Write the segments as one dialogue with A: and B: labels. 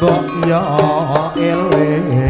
A: mbok yo eling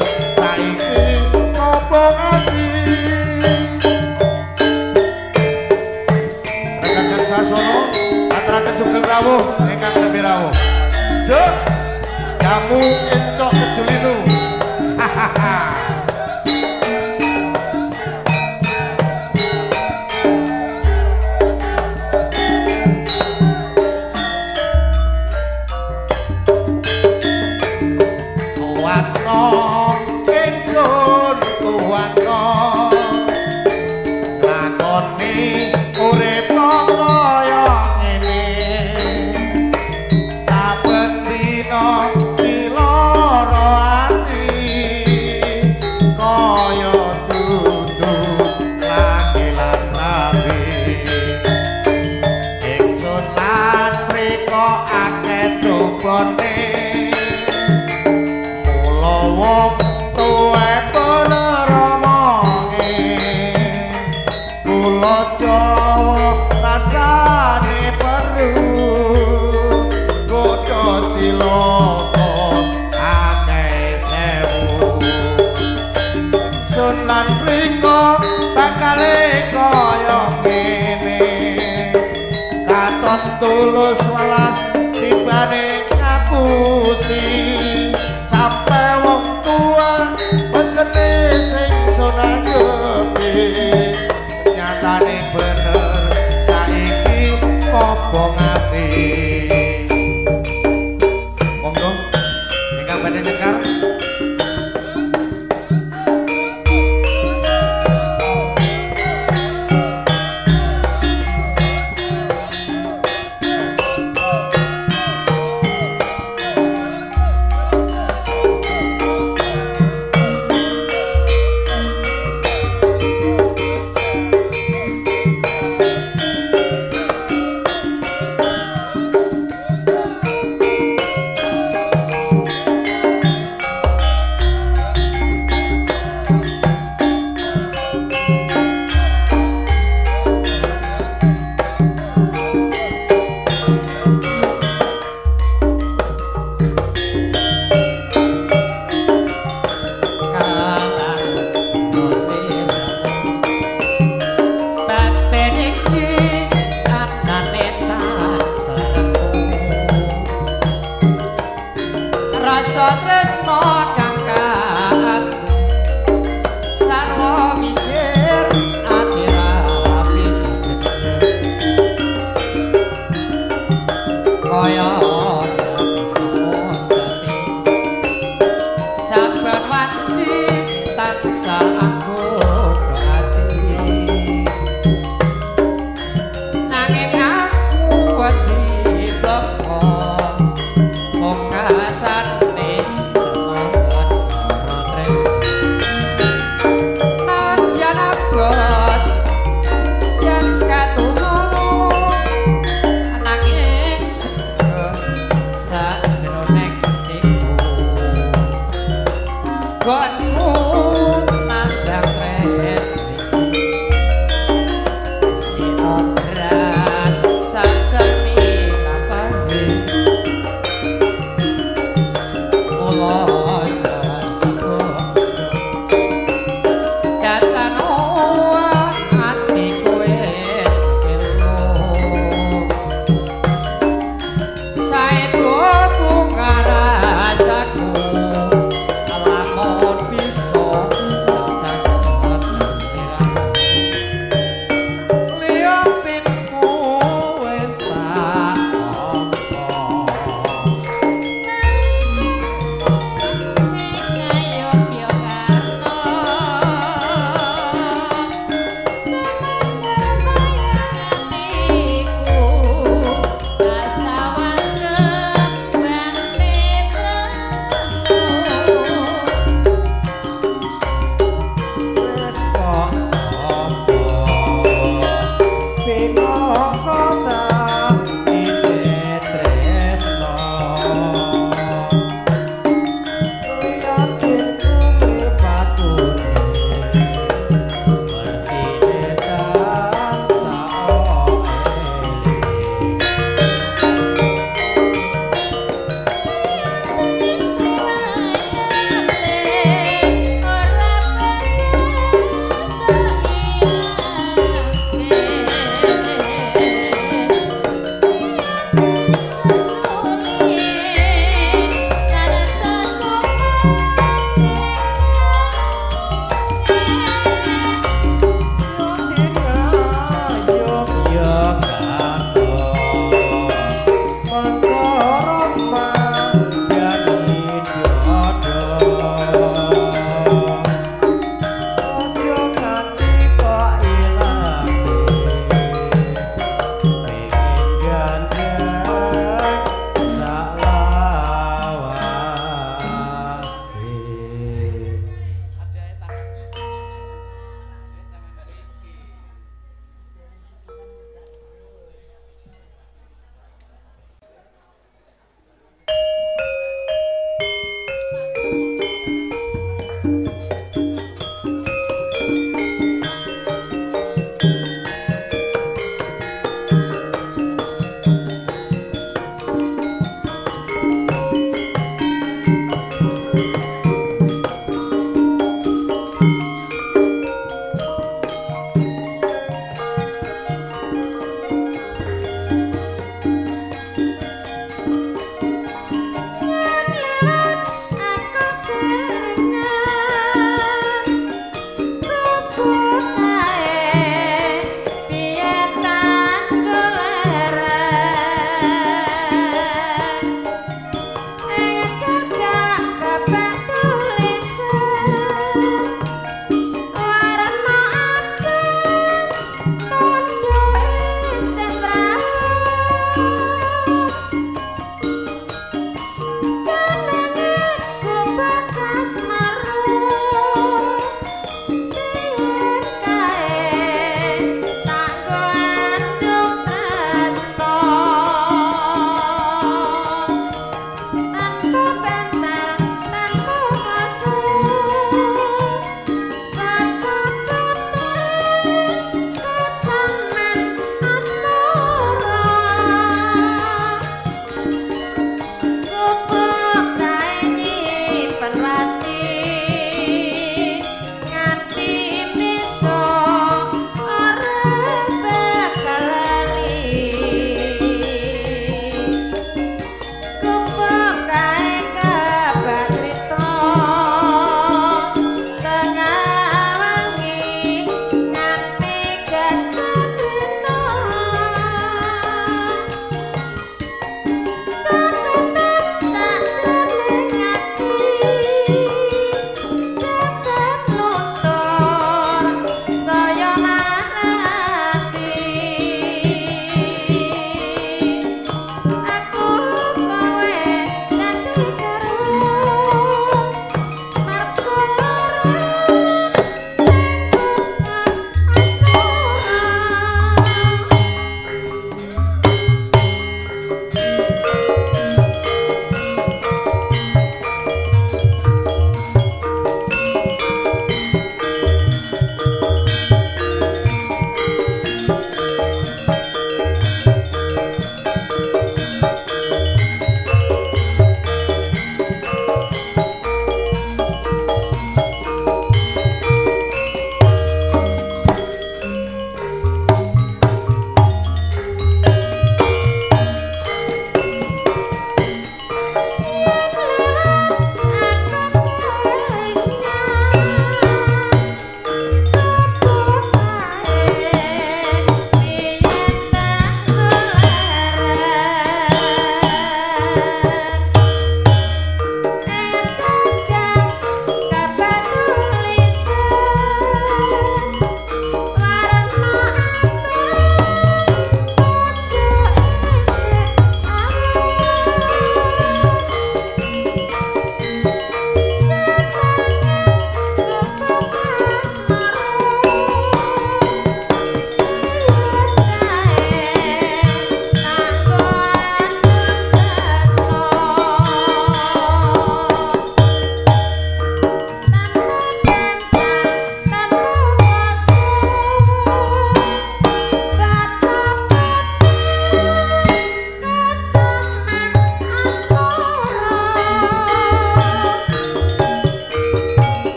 A: rawo ingkang nepi rawo. Jo kamu encok kejul itu. Hahaha.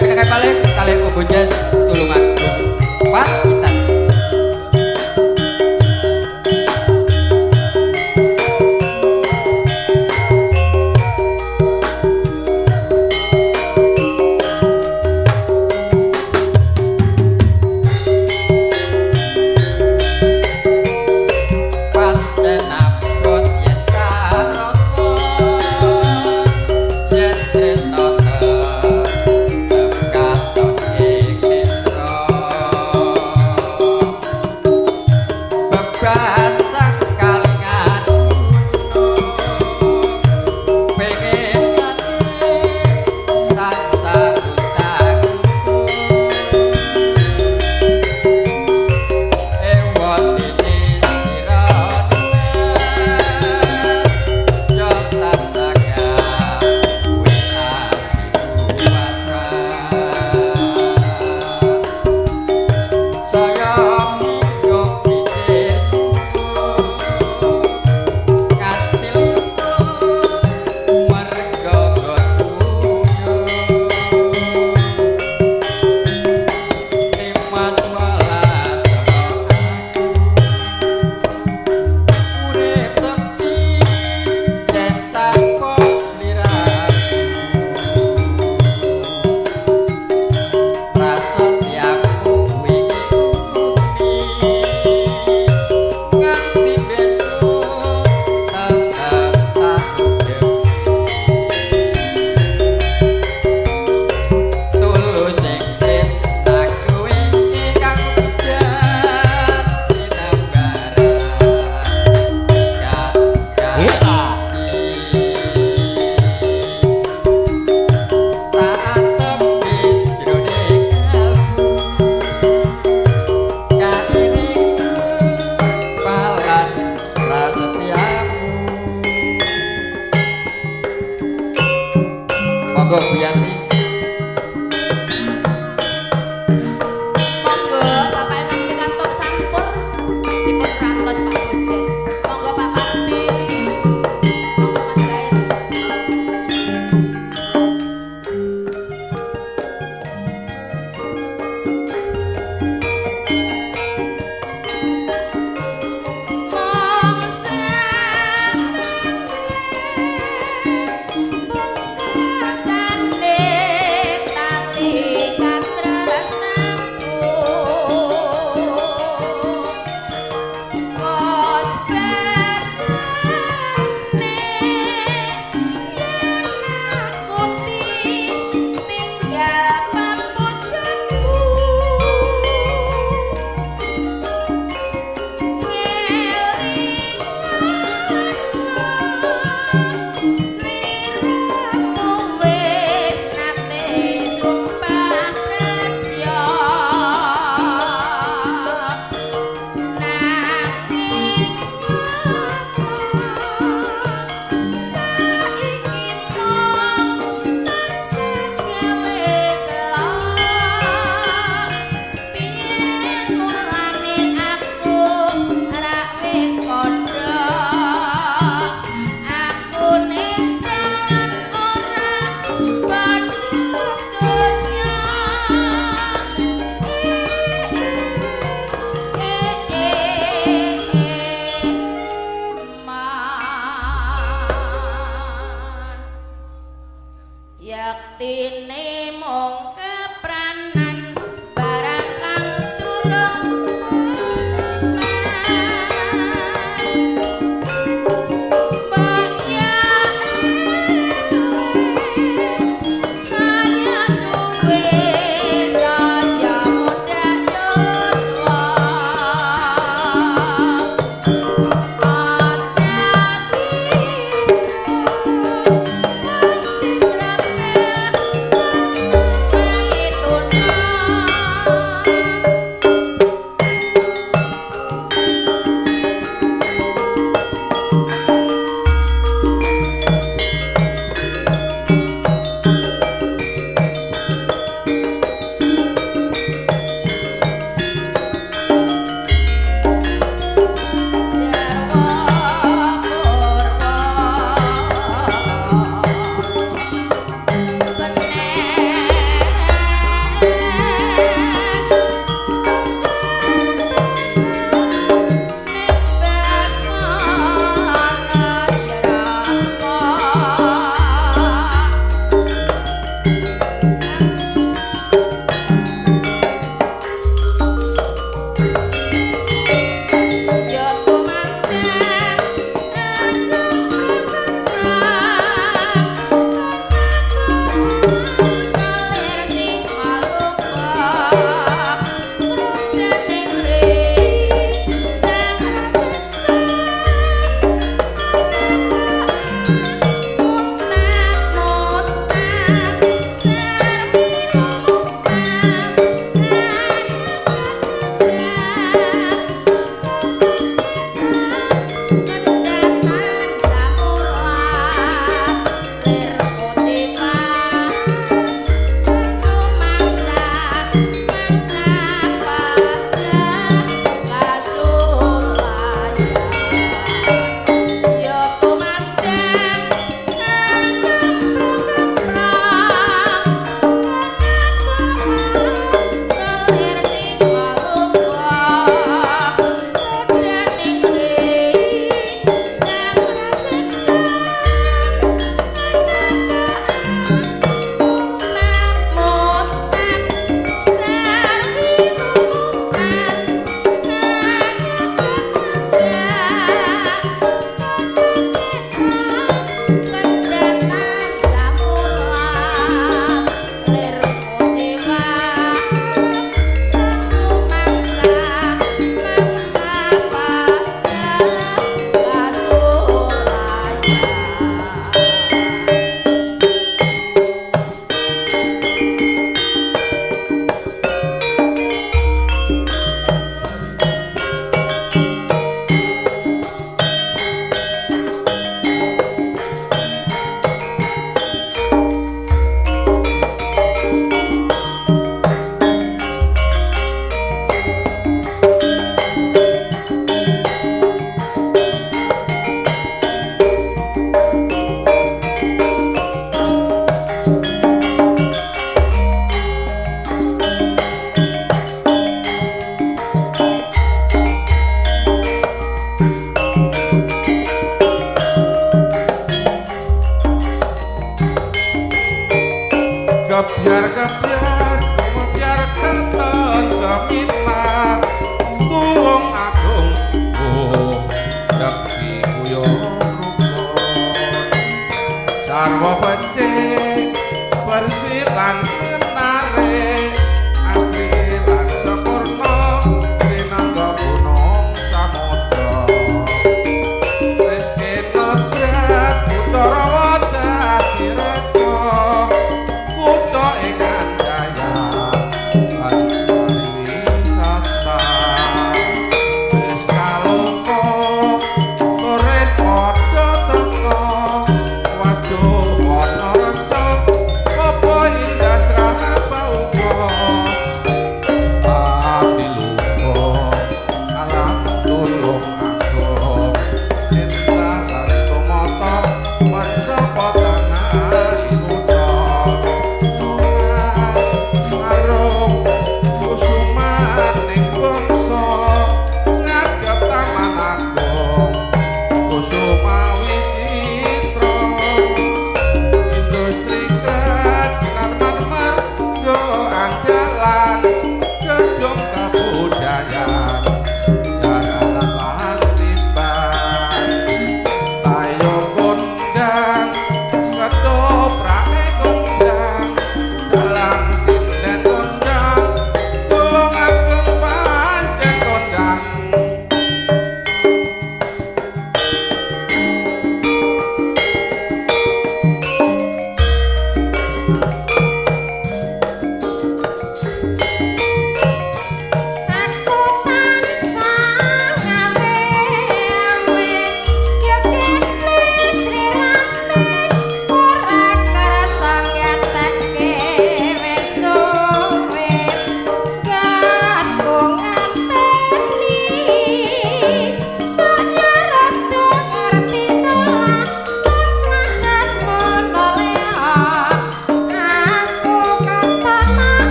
B: Kita balik kalian kubunya tulungan.